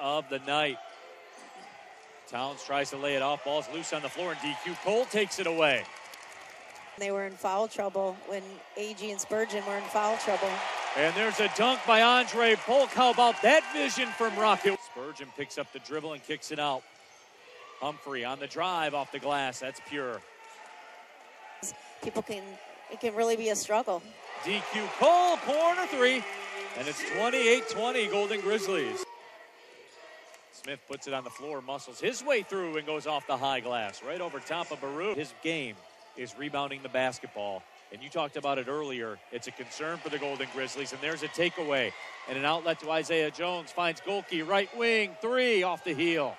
of the night. Towns tries to lay it off. Ball's loose on the floor, and DQ Cole takes it away. They were in foul trouble when Agee and Spurgeon were in foul trouble. And there's a dunk by Andre Polk. How about that vision from Rocket? Spurgeon picks up the dribble and kicks it out. Humphrey on the drive off the glass. That's pure. People can, it can really be a struggle. DQ Cole, corner three. And it's 28 20 Golden Grizzlies. Smith puts it on the floor, muscles his way through, and goes off the high glass right over top of Baru. His game is rebounding the basketball. And you talked about it earlier. It's a concern for the Golden Grizzlies. And there's a takeaway and an outlet to Isaiah Jones. Finds Gohlke, right wing, three off the heel.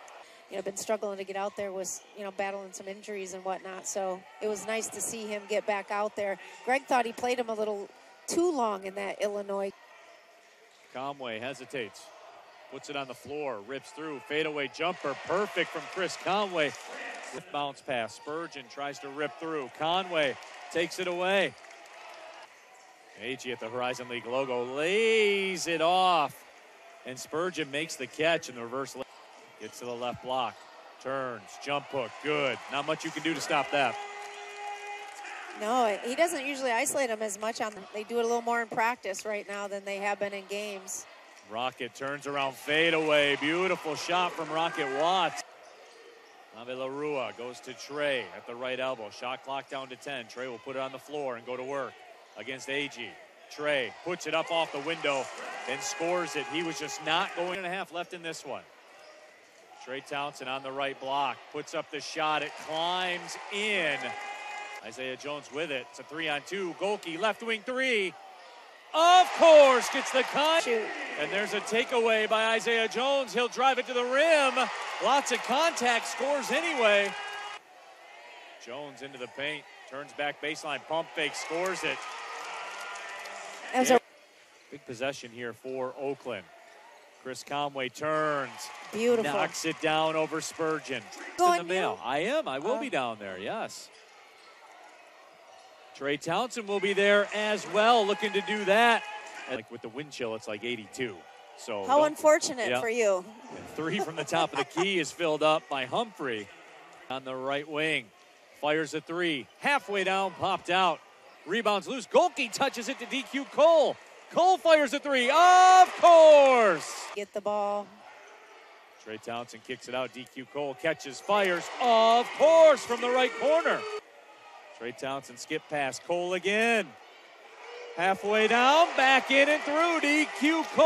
You know, been struggling to get out there, was, you know, battling some injuries and whatnot. So it was nice to see him get back out there. Greg thought he played him a little too long in that Illinois. Conway hesitates, puts it on the floor, rips through, fadeaway jumper, perfect from Chris Conway. With bounce pass, Spurgeon tries to rip through. Conway takes it away. Agee at the Horizon League logo lays it off, and Spurgeon makes the catch in the reverse. Gets to the left block, turns, jump hook, good. Not much you can do to stop that. No, he doesn't usually isolate them as much on. They do it a little more in practice right now than they have been in games. Rocket turns around, fadeaway. Beautiful shot from Rocket Watts. Naivalurua goes to Trey at the right elbow. Shot clock down to 10. Trey will put it on the floor and go to work against Agee. Trey puts it up off the window and scores it. He was just not going and a half left in this one. Trey Townsend on the right block puts up the shot. It climbs in. Isaiah Jones with it. It's a three on two. Gohlke left wing three. Of course, gets the cut. And there's a takeaway by Isaiah Jones. He'll drive it to the rim. Lots of contact, scores anyway. Jones into the paint, turns back baseline, pump fake, scores it. As a Big possession here for Oakland. Chris Conway turns, beautiful. knocks it down over Spurgeon. Going in the mail. I am. I will Oh. be uh-huh. down there. Yes. Trey Townsend will be there as well, looking to do that. And like with the wind chill, it's like 82. So How unfortunate Yeah. for you. Three from the top of the key is filled up by Humphrey on the right wing. Fires a three. Halfway down, popped out. Rebounds loose. Gohlke touches it to DQ Cole. Cole fires a three. Of course. Get the ball. Trey Townsend kicks it out. DQ Cole catches, fires. Of course, from the right corner. Trey Townsend skip past Cole again. Halfway down, back in and through. DQ Cole.